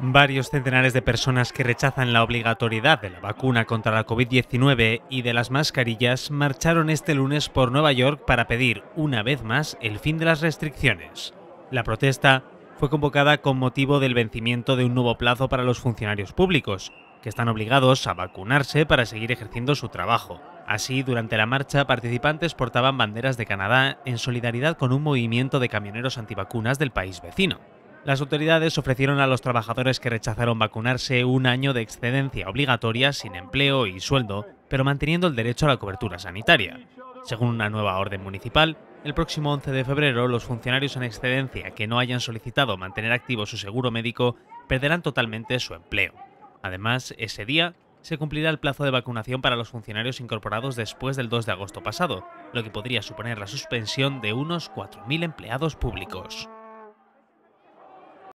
Varios centenares de personas que rechazan la obligatoriedad de la vacuna contra la COVID-19 y de las mascarillas marcharon este lunes por Nueva York para pedir una vez más el fin de las restricciones. La protesta fue convocada con motivo del vencimiento de un nuevo plazo para los funcionarios públicos, que están obligados a vacunarse para seguir ejerciendo su trabajo. Así, durante la marcha, participantes portaban banderas de Canadá en solidaridad con un movimiento de camioneros antivacunas del país vecino. Las autoridades ofrecieron a los trabajadores que rechazaron vacunarse un año de excedencia obligatoria sin empleo y sueldo, pero manteniendo el derecho a la cobertura sanitaria. Según una nueva orden municipal, el próximo 11 de febrero los funcionarios en excedencia que no hayan solicitado mantener activo su seguro médico perderán totalmente su empleo. Además, ese día se cumplirá el plazo de vacunación para los funcionarios incorporados después del 2 de agosto pasado, lo que podría suponer la suspensión de unos 4.000 empleados públicos.